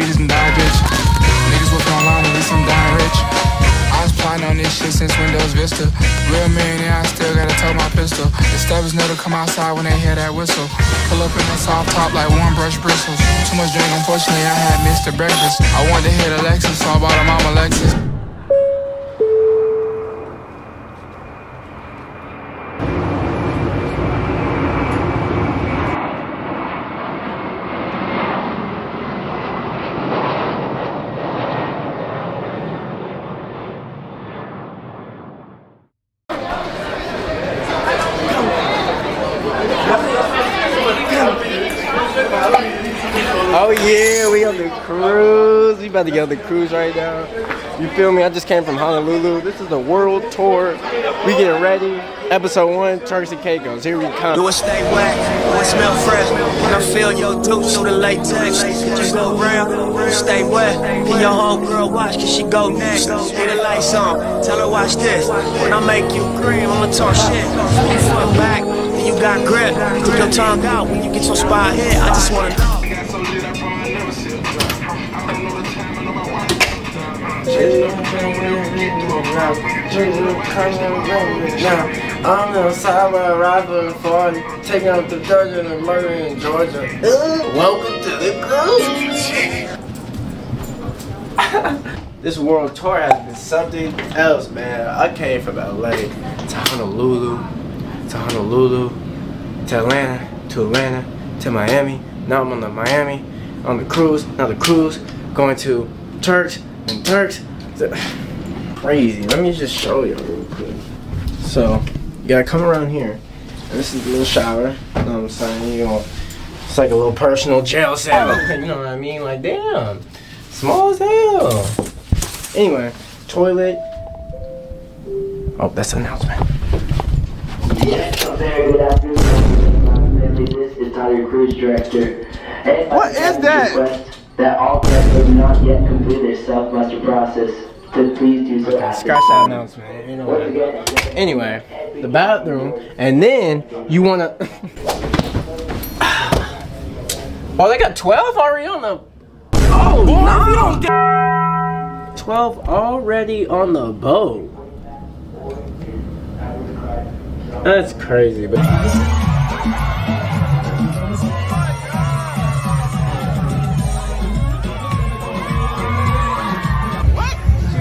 diabetes and die, bitch. Niggas working online, at least I'm dying rich. I was plotting on this shit since Windows Vista. Real millionaire, I still gotta tow my pistol. The steppers know to come outside when they hear that whistle. Pull up in that soft top like one brush bristles. Too much drink, unfortunately, I had missed the breakfast. I wanted to hit a Lexus, so I bought a mama Lexus. Oh yeah, we on the cruise. We about to get on the cruise right now. You feel me? I just came from Honolulu. This is the world tour. We getting ready. Episode one, Turks and Caicos. Here we come. Do it stay wet, do it smell fresh. When I feel your tooth through the latex, just go round, stay wet. And your homegirl watch, cause she go next. Hit the lights on, tell her watch this. When I make you cream, I'ma talk shit. Front back, and you got grip. Stick your tongue out when you get your spot hit. I just wanna know. I'm outside with a rifle and 40, taking out the judge and the murder in Georgia. welcome to the cruise. this world tour has been something else, man. I came from LA to Honolulu, to Honolulu, to Atlanta, to Atlanta, to Miami. Now I'm on the Miami, on the cruise, now the cruise, going to Turks and Turks. Crazy. Let me just show you real quick. So, you gotta come around here. And this is the little shower. You know what I'm saying? You know, it's like a little personal jail cell. Oh. you know what I mean? Like, damn. Small as hell. Anyway, toilet. Oh, that's an announcement. Very good afternoon. This is Tyler Cruise Director. What is that? Request That all guests who have not yet completed their self-muster process to please do so. Okay, scratch that announcement. You know what I Once mean. again, Anyway, the bathroom, and then you wanna. oh, they got 12 already on the. Oh, no! 12 already on the boat. That's crazy, but.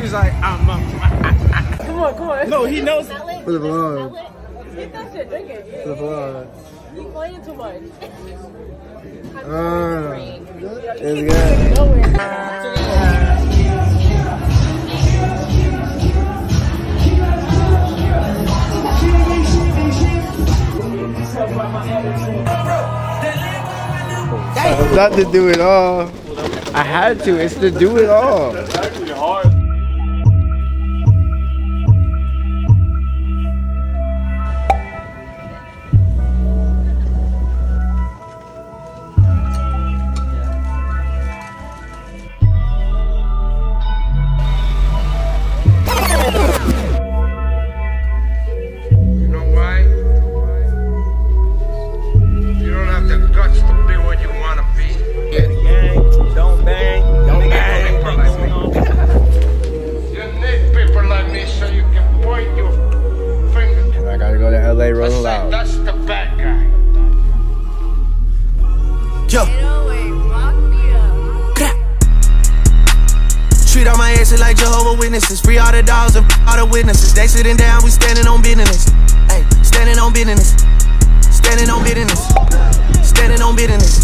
She's like, I'm up. Come on, come on. No, he knows. That? For the vlog. Get that shit, drink it. For the vlog. You playing too much. Ah, it's good. Nowhere. Not to do it all. I had to. It's to do it all. The witnesses. They sitting down, we standing on business. Hey, standing on business. Standing on business. Standing on business.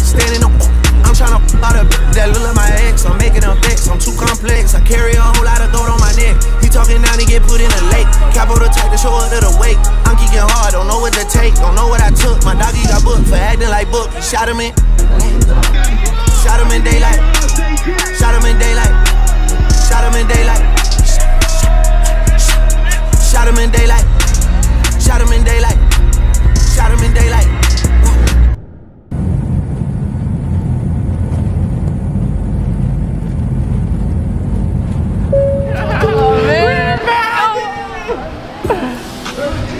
Standing on. I'm trying to out of that look like my ex. I'm making them vex. I'm too complex. I carry a whole lot of thought on my neck. He talking now to get put in a lake. Capo the type to show to the wake. I'm kicking hard, don't know what to take. Don't know what I took. My doggy got booked for acting like book. Shot him in. Shot him in daylight. Shot him in daylight. Shot him in daylight. Shot him in daylight. Shot him in daylight. Shot him in daylight.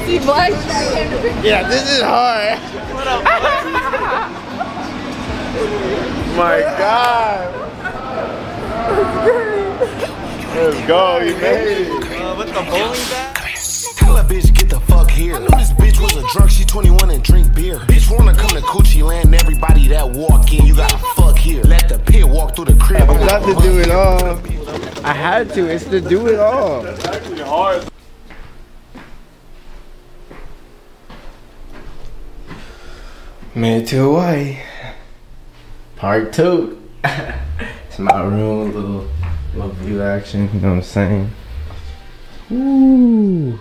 See, black Yeah, this is hard. My God. Let's go, you made it. Tell a here. I knew this bitch was a drunk. She 21 and drink beer. Bitch wanna come to Coochie Land. Everybody that walk in, you gotta fuck here. Let the pit walk through the crib. I got to do it all. I had to. It's to do it all. Actually hard. Made it to Hawaii. Part two. it's my room, little little view action. You know what I'm saying? Ooh.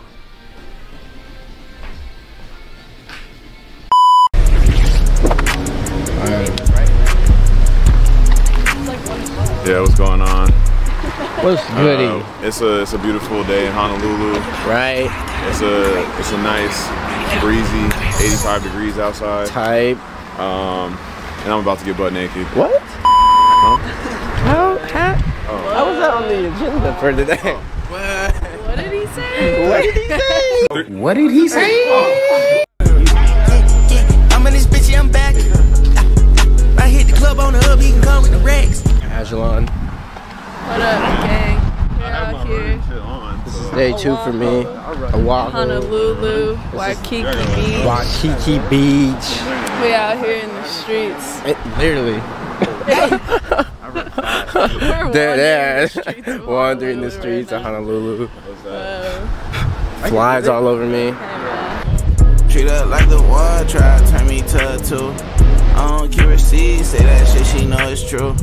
Yeah, what's going on? What's goody? Uh, it's a it's a beautiful day in Honolulu. right? It's a it's a nice breezy 85 degrees outside. Type. Um, and I'm about to get butt naked. What? Huh? How? How? How was that on the agenda for today? What did he say? What did he say? what did he say? I'm in this bitch, I'm back. I hit the club on the hub, he can come with the racks. Agilon. What up, gang? We're out here. Shit on. This is day two for me. Oahu. Honolulu, Waikiki Beach. Waikiki Beach. We out here in the streets. It, literally. We're Dead wandering the ass. streets of Wandering the streets right of Honolulu. now. Flies all over me. Treat her like the one, try to turn me to a two. I don't keep receipts, say that shit, she know it's true.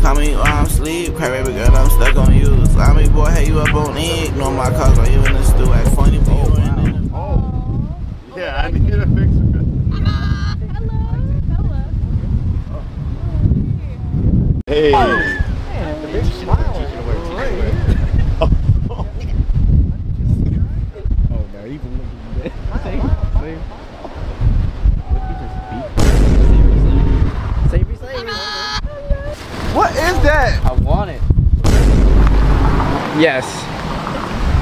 Call me while I'm asleep, cry baby girl, I'm stuck on you. Slime me boy, hey you up on E, ignore my calls while you in the stew, act funny, but you in there. Oh, yeah, I need to fix it. Hello. Hello. Hey. What is that? I want it. Yes.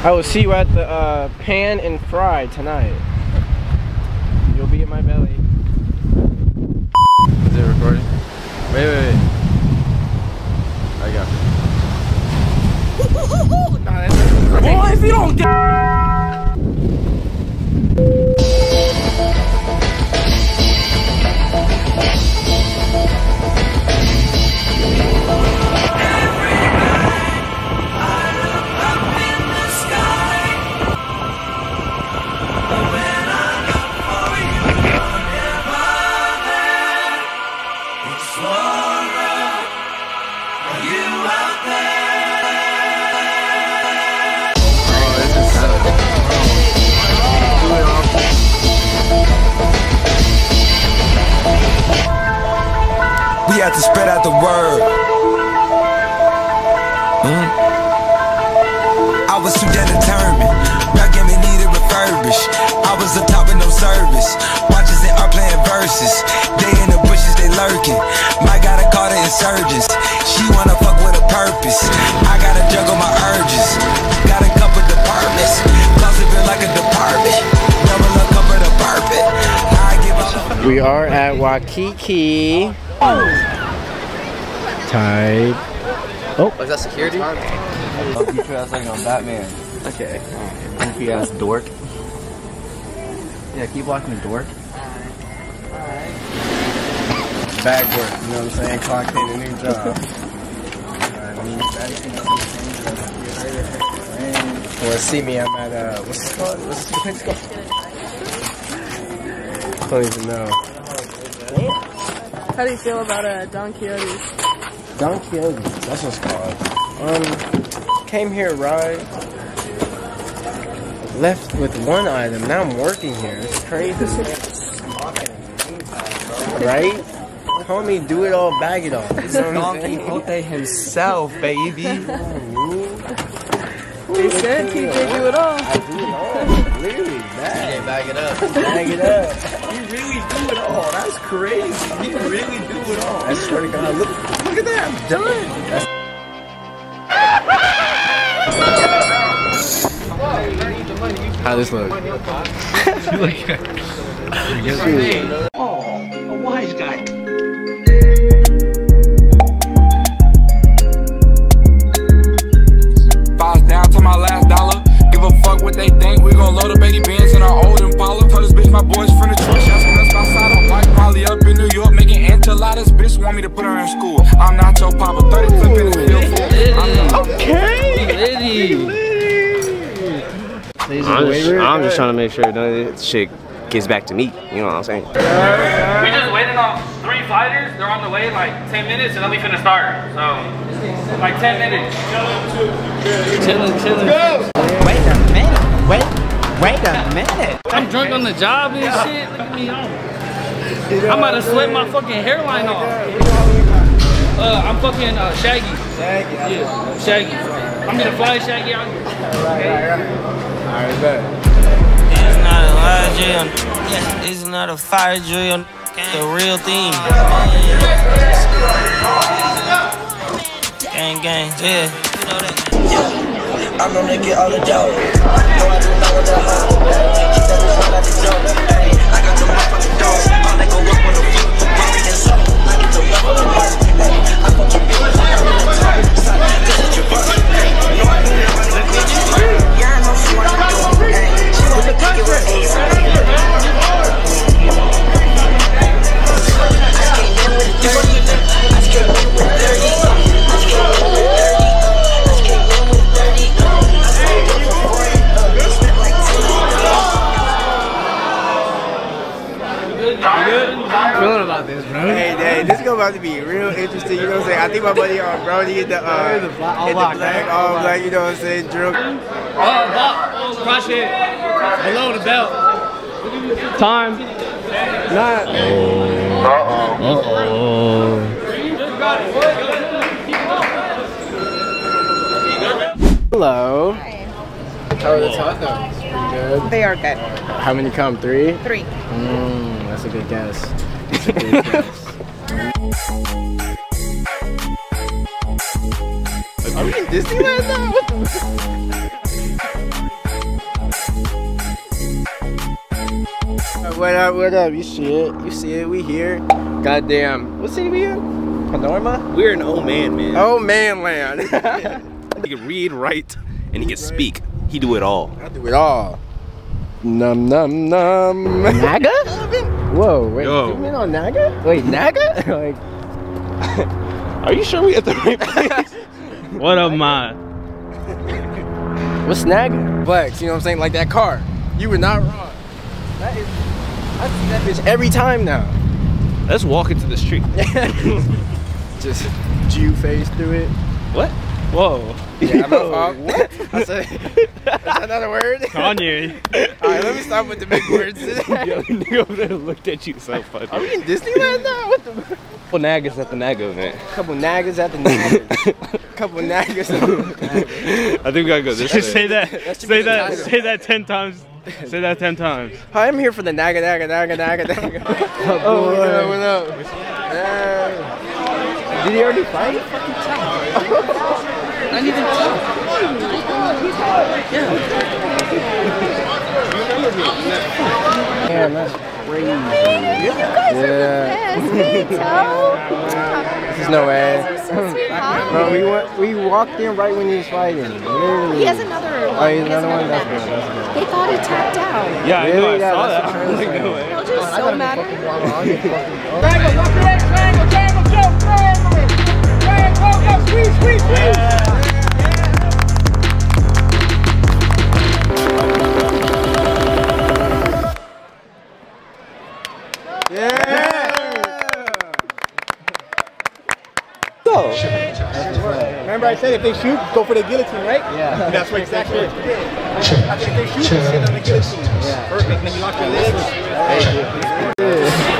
I will see you at the uh, pan and fry tonight. You'll be in my belly. Is it recording? Wait, wait, wait. I got it. Boy, if you don't that security? I'll beat your ass like on Batman. Okay. Goofy ass dork. Yeah, keep walking the dork. Bag work, you know what I'm saying? Clock in a new job. I mean, well, see me, I'm at, uh, what's it called? What's the place called? Don't even know. How do you feel about uh, Don Quixote? Don Quixote, that's what it's called. Um, came here, right? Left with one item, now I'm working here. It's crazy. right? Homie, do it all, bag it all. You know what Quixote himself, baby. He said he gave you it all. I do it all. Literally, bag. bag it up. Bag it up. You really do it all. That's crazy. You really do it all. I swear to God, look, look at that! I'm How this look? you look good. Oh, a wise guy. Files down to my last dollar. Give a fuck what they think. We gon' load up 80 bands and our old Impala. Told this bitch my boys from the trench. Asking us outside. I'm like probably up in New York making Till I this bitch want me to put her in school. I'm not your papa, 30 flipping is still cool. Okay! I'm just, I'm just trying to make sure none of this shit gets back to me. You know what I'm saying? We just waited on three fighters. They're on the way like 10 minutes and then we finna start. So, like 10 minutes. Chilling, chilling. Go! Wait a minute. Wait, wait a minute. I'm drunk on the job and shit. Look at me. I'm, I'm about to sweat my fucking hairline off. Uh, I'm fucking uh, Shaggy. Shaggy. Yeah, Shaggy. I'm gonna fly Shaggy out here. Alright, bet. It's not a lie drill. It's not a fire drill. It's a real thing. Gang, gang, yeah. You know that. I'm gonna get all the dough. No, I do not want the hoe. Keep that bitch right out the door. About this, bro. Hey, hey, this is about to be real interesting. You know what I'm saying? I think my buddy on Brody hit the uh, hit the black, all black. You know what I'm saying? Drill. Oh, Bob, crush it. Below the belt. Time. Not. Uh oh. Uh oh. Hello. How are the tacos? Pretty good. They are good. How many come? Three? Three. Mmm, that's a good guess. That's a good guess. Are we in Disneyland now? What up, what up? You see it? You see it? We here. Goddamn. What city we in? Panorama? We're an old man, man. Old man land. He can read, write, and he can speak. He do it all. I do it all. Num num num. Naga? Whoa, wait. Yo. You mean on Naga? Wait, Naga? like, Are you sure we at the right place? What up, man? what's Naga? Flex, you know what I'm saying? Like that car. You were not wrong. That is. I see that bitch every time now. Let's walk into the street. Just Jew face through it. What? Whoa. Yeah, I'm Yo, off. what? That's, a, that's another word. Kanye. Alright, let me stop with the big words. Yo, nigga over there looked at you so funny. Are we in Disneyland now? What the? Couple nagas at the Naga event. Couple nagas at the nagas. Couple nagas. I think we gotta go this way. Just say that. That say that. title. Say that ten times. Say that ten times. Hi, I'm here for the naga naga naga naga naga. oh, what up? What up? Uh, did he already fight? I need to Damn, that's crazy. Yeah. There's no way. Bro, we went, we walked in right when he was fighting. Literally. He has another. Oh, he has another one. That's good. That's good. They thought he tapped out. Yeah, I know. I Yeah, saw that. the I'm like, no way. Don't you so mad? Remember I said if they shoot, go for the guillotine, right? Yeah. That's what exactly what you did. I think if they shoot, just hit on the guillotine. Yeah. Perfect. Then you lock your legs.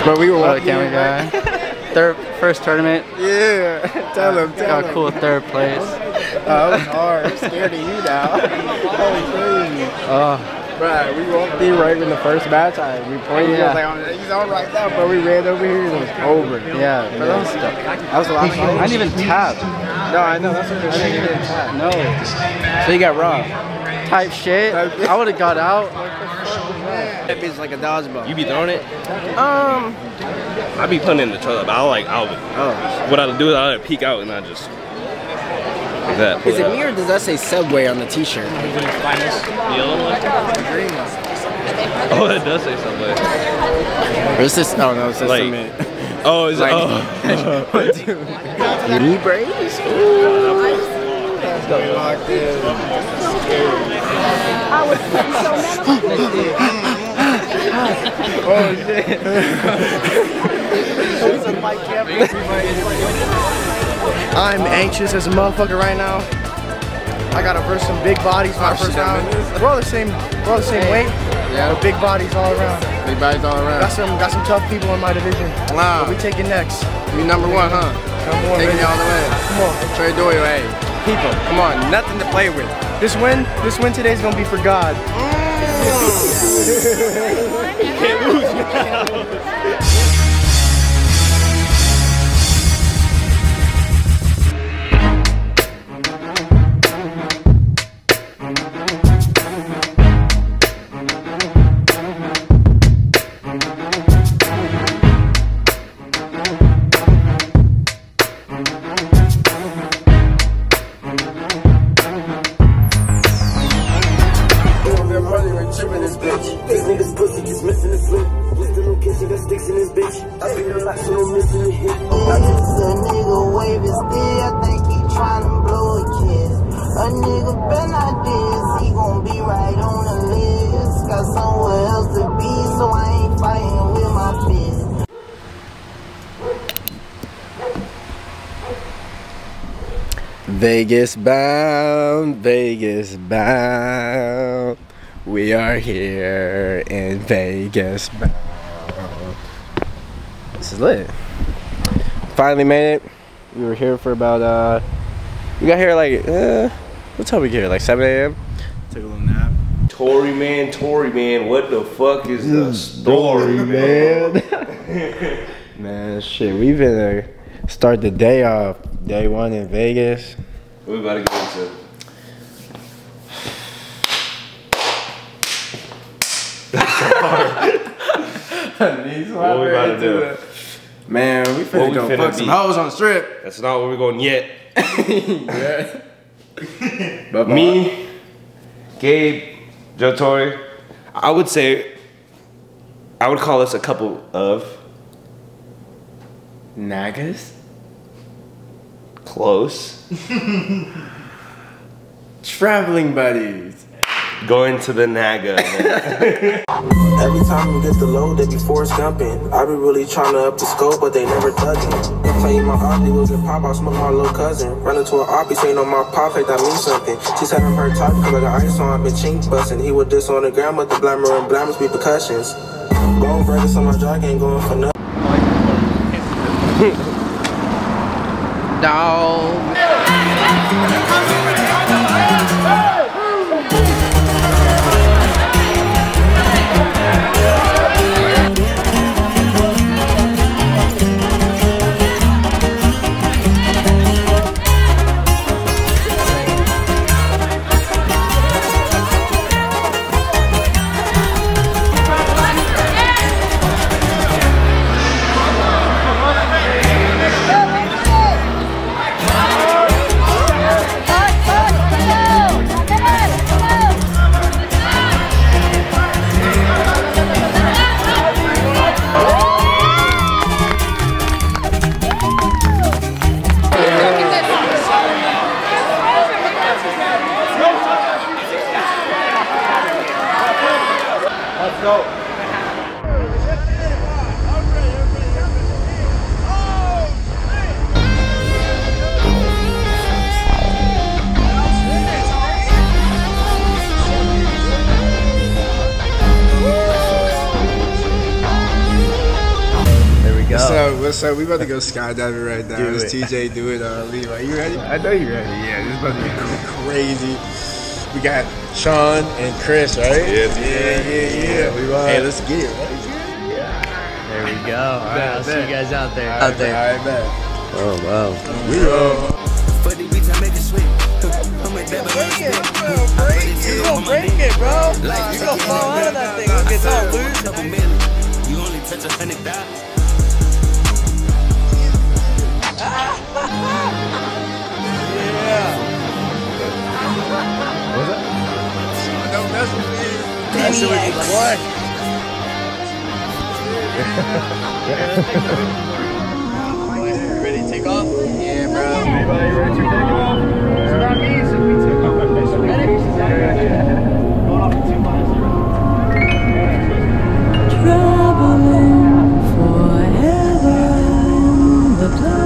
Bro, we were What a walking camera in, guy. Third, first tournament. Yeah. Tell him. Tell Got him. a cool third place. Oh, that was hard. I'm scared of you now. Holy crazy. Oh, Right, we won't be right in the first match. I we pointed. Yeah. I was like, oh, he's all right now, but we ran over here and it was over. yeah. But that was, That was a lot of fun. I didn't even tap. No, I know. That's what I didn't even tap. No. So you got robbed. Type shit. I would have got out. That bitch like a dodgeball. You be throwing it? Um. I be putting it in the toilet, but I like I'll Oh. what I do is I peek out and I just like that. it out. me or does that say Subway on the T-shirt? The yellow one? Oh, that does say something. Where's this? is no, it says like, cement. Oh, is like, oh. oh. Knee brace? Ooh. I was so Oh, shit. I'm anxious as a motherfucker right now. I gotta verse some big bodies my Oh, first round. man. We're all the same. We're all the same weight. Yeah. But big bodies all around. Big bodies all around. Got some. Got some tough people in my division. Wow. But we take it next. You number one, huh? Number one. Taking baby. you all the way. Come on. Trey Doyle, hey. People, come on, nothing to play with. This win. This win today is gonna be for God. Mm. These Vegas bound, Vegas bound. We are here in Vegas bound. This is lit. Finally made it. We were here for about uh we got here like uh what time we get here? Like 7 a.m. Took a little nap. Torry man, Torry man, what the fuck is the story, man? Man, shit, we've been uh, start the day off. Day one in Vegas. We about to get into What what we about to do. Man, we What finna we go finna fuck some hoes on the strip. That's not where we're going yet. But Me, Gabe, Joe Torry, I would say, I would call us a couple of Nagas? Close. Traveling buddies. Going to the Naga. Every time we get the load, they be force dumping. I be really trying to up the scope, but they never thugging. They play my Audi, was get pop, I smoke my little cousin. Run into an RP, saying on my pop, like that means something. She said I'm her type, cause I got ice on, I been chink busting. He would diss on the ground, but the blammer and blammers be percussions. Going burgers on my jock, ain't going for nothing. Dog. What's up? We about to go skydiving right now. Do it's it. TJ, do it. Uh, Levi, you ready? I know you're ready. Yeah, this is about to be crazy. We got Sean and Chris, right? Yeah, yeah, yeah, yeah. we are. Hey, let's get it. Right? There we go. All right, I'll see you guys out there. Out there. All right, bet. Oh wow. We roll. For the beats, I make it sweet. I'm. Break it, You gonna break it, bro. You gonna fall out of that thing. Look at that, dude. Couple. You only touch a hundred yeah. What's that? Don't mess with me. That's what you want. Ready to take off? Yeah, bro. Everybody ready to take off? It's we took off. Two miles. Forever in the dark.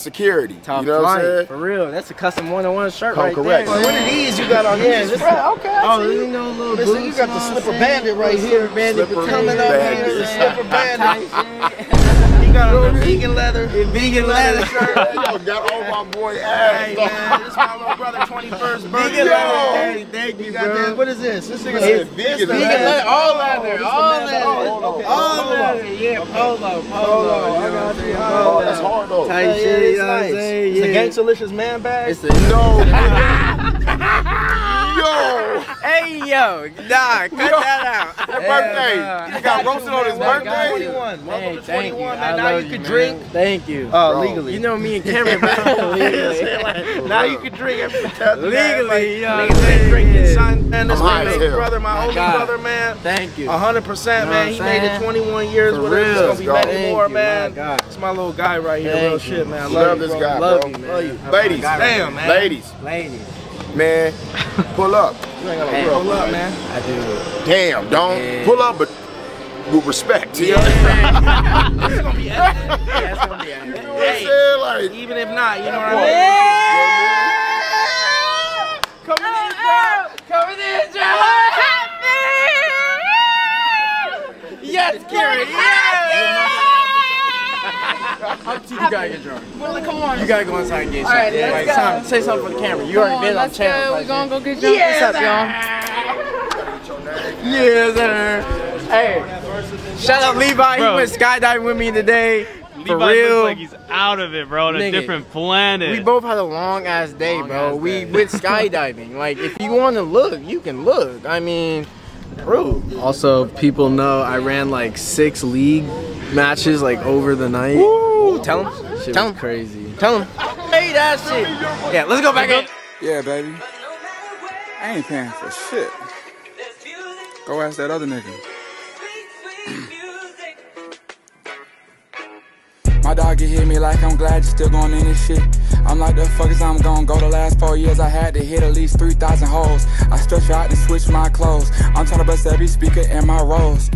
security. Top you know flight, what I'm saying? For real. That's a custom one on one shirt oh, right correct. there. One of these you got on here. Just, right, okay. Oh, you know, little Listen, boots, you got the slipper bandit right here. Bandit coming up here. Slipper bandit. vegan, uh, the vegan leather. Vegan leather shirt. Yo, got on my boy ass. Hey, man, this my little brother 21st birthday. Vegan leather. Hey, thank you, bro. this. What is this? This nigga said vegan leather. All leather. All oh, leather. All leather. Oh, yeah, polo. Polo. Oh, polo. That's hard, though. Tight shit, you know? It's a gangsta man bag? It's a no. yo! Hey, yo! Nah, cut yo. that out. Your birthday. You got roasted on his birthday? 21. Hey, thank you. man. Now you can drink. Thank you. Oh, legally. You know me and Cameron, bro. Now you can drink every. Legally, yo. Drinking, son. Man, this my brother, my oldest brother, man. Thank you. 100%, man. He made it 21 years with us. It's going to be many more, man. It's my little guy right here. Real shit, man. Love this guy, bro. Ladies. Damn, man. Ladies. Ladies. Man, pull up. You ain't got no pull, up, man. I do. Damn, don't yeah. pull up, but with respect. Yeah, that's gonna be epic. That's gonna be epic. You know what I'm saying? Like, even if not, you know what. I mean? Yeah. Happy. Yes, Kira. Yeah. Karen! Yes! You gotta get drunk. Well, come on. You gotta go inside and get All right, something. let's Like, go. Tom, say something for the camera. You already Come been on let's channel. Go. like We're gonna go get drunk. Yes, What's up, y'all? Yes, sir. Hey, shout out Levi. Bro. He went skydiving with me today. For Levi real. looks like he's out of it, bro, on a Nigga, different planet. We both had a long ass day, bro. we went skydiving. like, if you want to look, you can look. I mean, bro. Also, people know I ran like six league matches like over the night. Woo! Tell them. Shit Tell was crazy. Tell them. Hey, that shit. Yeah, let's go back up. Yeah, baby. I ain't paying for shit. Go ask that other nigga. My dog hit me like I'm glad you still going in this shit. I'm like the fuck is I'm gon' go the last four years I had to hit at least 3,000 holes. I stretch out and switch my clothes. I'm tryna bust every speaker in my rolls.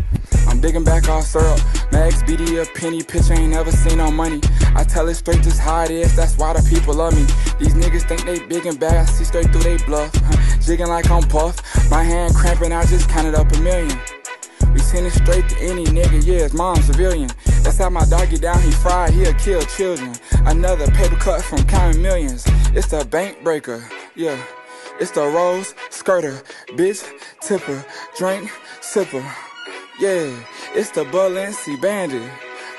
I'm digging back off syrup. Max BD a penny pitch ain't never seen no money. I tell it straight just how it is, that's why the people love me. These niggas think they big and bad, I see straight through they bluff. Jigging like I'm puff. My hand cramping, I just counted up a million. We send it straight to any nigga, yeah, his mom civilian. That's how my dog get down, he fried, he'll kill children. Another paper cut from counting millions. It's the bank breaker, yeah. It's the rose skirter, bitch tipper, drink sipper. Yeah, it's the Balenci bandit.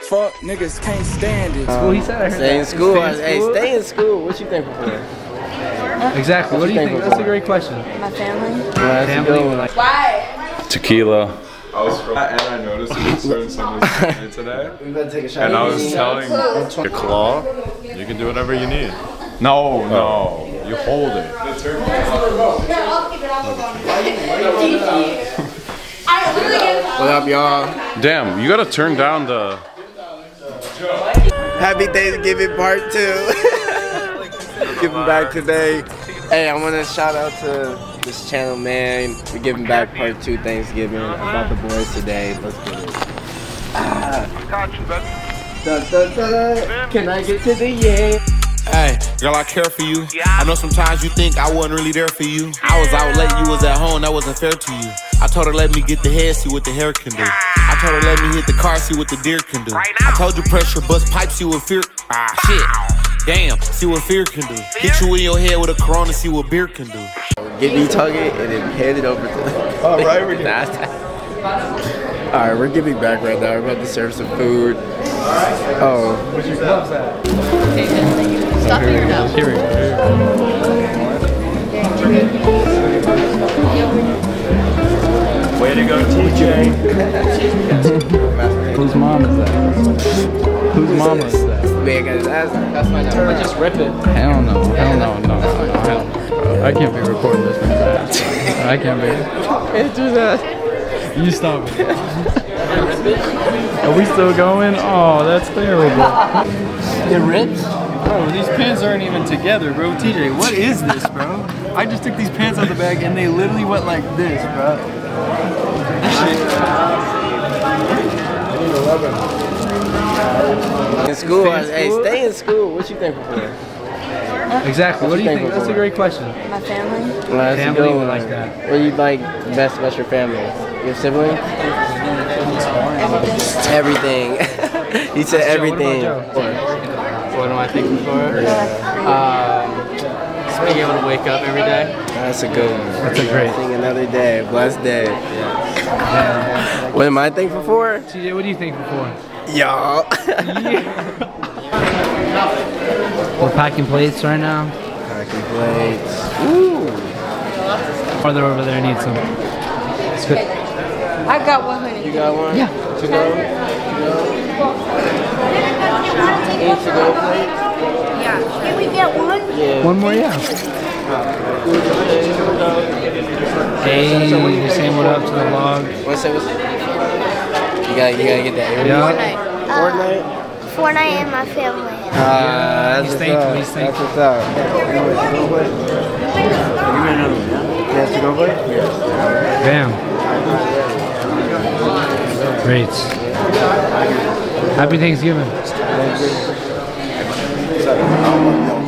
Fuck niggas can't stand it. School, he said I heard Stay in school. Stay in Hey, school? stay in school. What you thankful for? Exactly. What do you think? That's a great question. My family. Family. Why? Tequila. I was and I noticed it was certain someone's today. We better take a shot. And I was telling your claw, you can do whatever you need. No, oh, no, you hold it. What up, y'all? Damn, you gotta turn down the. Happy Thanksgiving part two. giving back today. Hey, I want to shout out to this channel, man. We're giving back part two Thanksgiving about the boys today. Let's get it. Ah. Dun, dun, dun. Can I get to the yeah? Hey, girl, I care for you. I know sometimes you think I wasn't really there for you. I was out late, you was at home, that wasn't fair to you. I told her let me get the head, see what the hair can do. I told her let me hit the car, see what the deer can do. I told you pressure bust pipe, see what fear. Ah, shit. Damn, see what fear can do. Hit you in your head with a corona, see what beer can do. Get me target and then hand it over to them. All right, we're Nah, All right, we're giving back right now. We're about to serve some food. Oh. Where's your gloves at? Stop oh, Here your we go. nose. Here we go. Way to go, TJ. Whose mom is that? Whose mom is that? Man, got his ass. That's my number. Just rip it. Hell no. Hell no. No. no, no hell no. I can't be recording this from that. I can't be. Can't do that. You stop it. Are we still going? Oh, that's terrible. It rips? Bro, these pants aren't even together, bro. TJ, what is this, bro? I just took these pants out of the bag and they literally went like this, bro. In school, Stay in hey, school? stay in school. What you thankful for? Exactly. What do you think? That's a great question. My family. Well, that's a Family, good one. like that. What do you like best about your family? Your sibling? Everything. he said Joe, everything. What, Joe? what am I thankful for? Um, just being able to wake up every day. That's a good one. That's a great- Sing another day, blessed day. What am I thankful for? TJ, what are you thankful for? Y'all. We're packing plates right now. Packing plates. Ooh. Farther over there needs some. It's good. I got one honey. You got one? Yeah. To go? To go? To go plates? Yeah. Can we get one? Yeah. One more, yeah. Hey, you're saying what up to the log. What's that? What's You gotta, you gotta get that. Yeah. Fortnite? Fortnite and my family. Ah, that's He's what's thankful, up. he's That's what's up. You want to go play? Give me another one. Yes, to go play? Bam. Great. Happy Thanksgiving.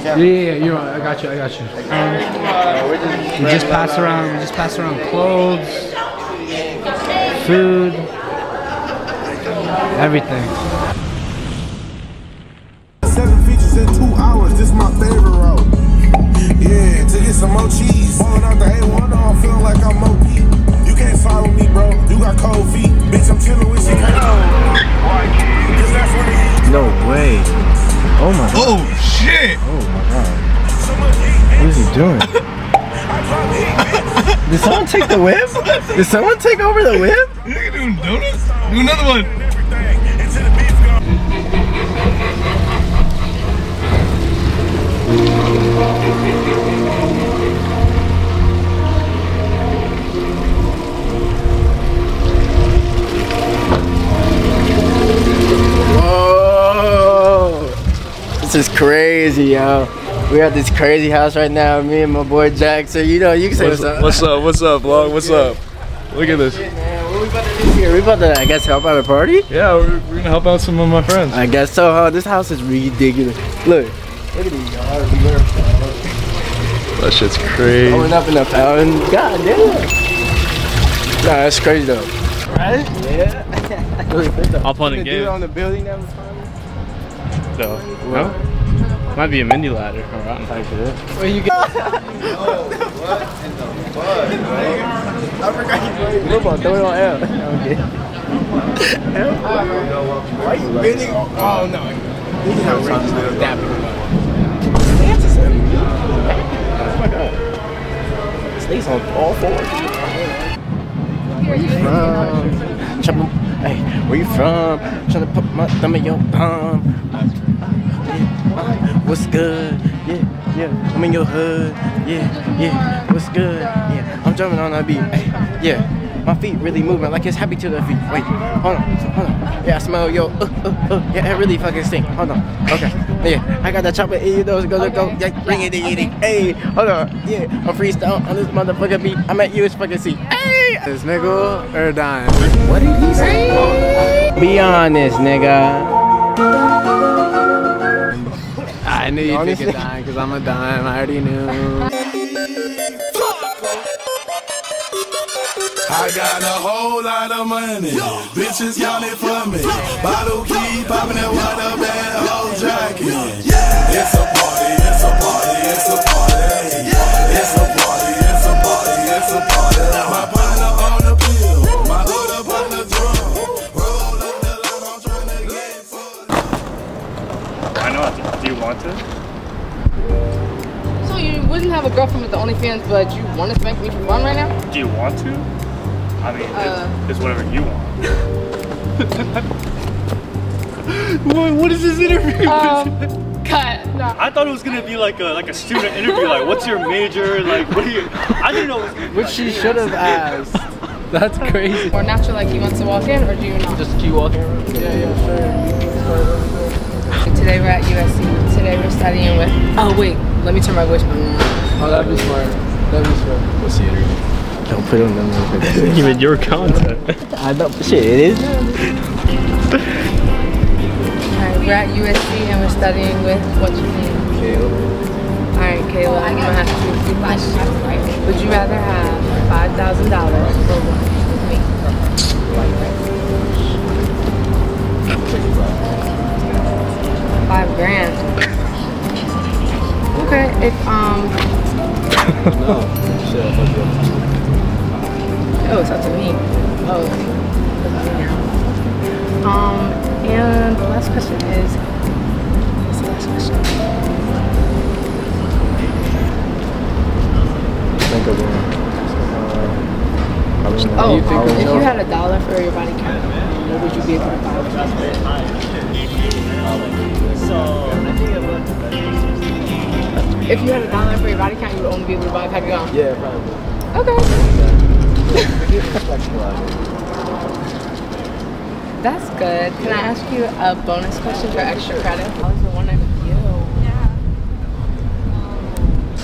Yeah, yeah, yeah, you're right. I got you. I got you. Um, we just pass around. We just pass around clothes, food, everything. Seven features in two hours, this my favorite route. Yeah, to get some more cheese. Falling out the A1, I'm feeling like I'm OP. You can't follow me, bro. You got cold feet. Bitch, I'm chilling with Chicago. Cause that's what it is. No way. Oh my god. Oh, shit. Oh my god. What is he doing? Did someone take the whip? Did someone take over the whip? You doing donuts? Do another one. Is crazy, yo. We're at this crazy house right now. Me and my boy Jack. So you know, you can say What's, what's up. what's up? What's up, vlog? What's up? Look at this. What we about to do here? We about to, I guess, help out a party. Yeah, we're, we're gonna help out some of my friends. I guess so. Huh? This house is ridiculous. Look, look at these yards. That shit's crazy. Going up in the fountain. God damn. Nah, that's crazy though. Right? Yeah. I'll put the a game. on the building that was fine. So, no? Might be a Mindy ladder or rotten type shit. Where you get? I forgot you played football. Throw it on L. Okay. Why you bending? Oh, oh no. This is how Rich is dabbing him up. Dances him. Oh my god. Stays on all fours. Where you from? Chop 'em- Hey, where you from? Trying to put my thumb in your palm. What's good? Yeah, yeah. I'm in your hood. Yeah, yeah. What's good? Yeah. I'm jumping on that beat. Hey, yeah. My feet really moving like it's happy to the feet. Wait, hold on, hold on. Yeah, I smell yo. Uh, uh, uh. Yeah, it really fucking stink. Hold on. Okay. Yeah, I got that chopper in you know, go, go, go. Yeah, bring it, it, it. Hey, hold on. Yeah, I'm freestyle on this motherfucker beat. I'm at US fucking seat. Hey, this nigga or dying. What did he say? Be honest, nigga. I knew you'd pick a dime because I'm a dime. I already knew. I got a whole lot of money. Bitches counting for me. Bottle key popping that water bad whole jacket. It's a party, it's a party, it's a party. It's a party, it's a party, it's a party. My partner on the bill, my hood up on the drum. Roll up the line, I'm trying to get I know. Do you want to? So you wouldn't have a girlfriend with the OnlyFans, but you want to spank me for fun right now? Do you want to? I mean, Uh. it's, it's whatever you want. what, what is this interview? Um, cut. No. I thought it was gonna be like a like a student interview. Like, what's your major? Like, what are you? I didn't know it was gonna be Which like she that. should have asked. That's crazy. Or natural, like he wants to walk in, or do you not? Just keep walking. Yeah, yeah, sure. Today we're at USC. Today we're studying with. Oh wait, let me turn my voice. Oh, that'd be smart. That'd be smart. What's the interview? Don't put on them. This even your content. I know. Shit, it is. Alright, we're at USC and we're studying with what's your name? Caleb. Alright, Kayla, I'm gonna have to do a few questions. Would you rather have five thousand dollars or Five grand. Okay, if um no. Shit, fuck you. oh it's up to me. Oh um and the last question is what's the last question? Think of one. Oh, you think of if you had a dollar for your body count, what would you be able to buy? with it? If you had a dollar for your body count, you would only be able to buy a pack of gum. Yeah, probably. Okay. That's good. Can I ask you a bonus question for extra credit? How was the one night with you? Yeah.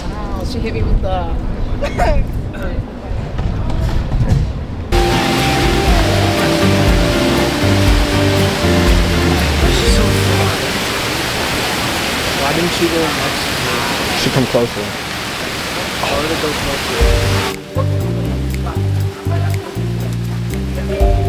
Wow, she hit me with the. Why didn't she go next? Should come closer. Why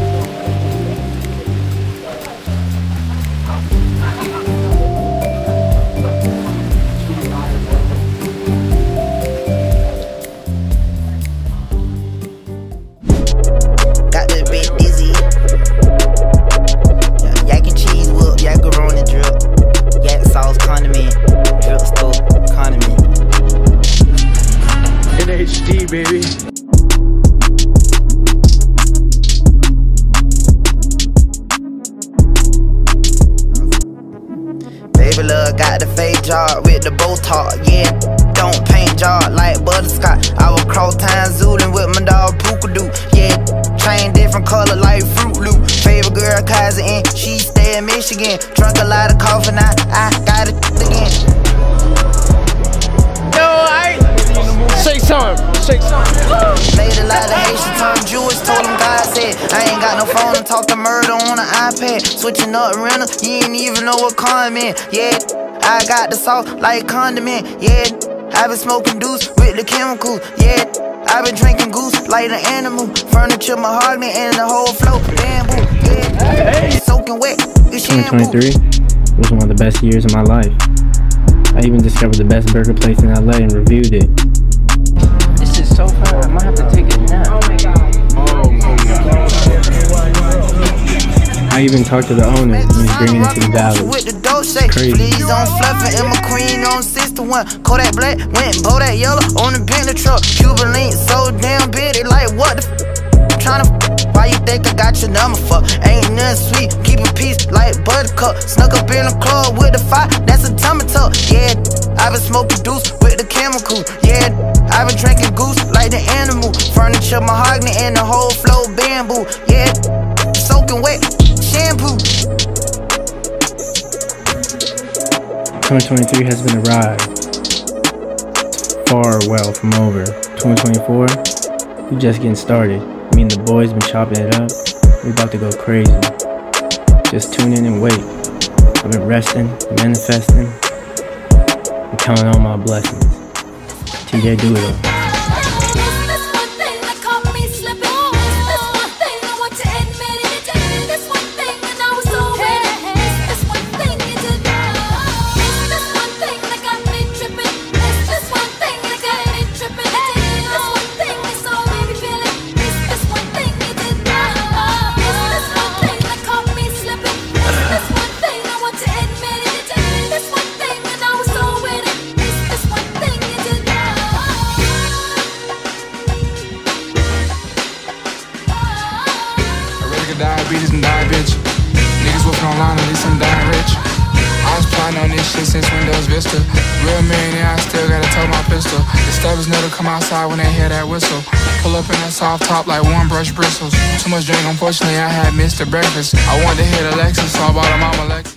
cousin and she stay in Michigan. Drunk a lot of coffee now, I got it again. Yo, I shake some, shake some. Made a lot of Haitian tongue Jewish, told him God said I ain't got no phone and talk to murder on an iPad. Switching up rental, you ain't even know what comment. Yeah, I got the sauce like condiment. Yeah, i been smoking deuce with the chemicals. Yeah, i been drinking goose like an animal. Furniture, mahogany, and the whole flow bamboo. Yeah, soaking wet, 2023 was one of the best years of my life. I even discovered the best burger place in LA and reviewed it. This is so fun. I might have to take a nap. Oh my god. Oh my god. I even talked to the owner and he's bringing it to the valley. with the dope shake. Crazy. Please on fluffing and McQueen on sister one. Kodak black went and bought that yellow on the Bentley truck. Cuban link so damn bitty, like what the f? Tryna f- why you think I got your number for? Ain't nothing sweet, keeping peace like buttercup. Snuck up in the club with the fire, that's a tummy tuck. Yeah, i been smoking deuce with the chemical. Yeah, i been drinking goose like the animal. Furniture, mahogany, and the whole flow bamboo. Yeah, soaking wet, shampoo. 2023 has been a ride. Far well from over. 2024, we just getting started. Me and the boys been chopping it up. We about to go crazy. Just tune in and wait. I've been resting, manifesting, and counting all my blessings. TJ do when they hear that whistle. Pull up in that soft top like one brush bristles. Too much drink, unfortunately, I had missed the breakfast. I wanted to hit Alexis, so I bought a mama Lexus.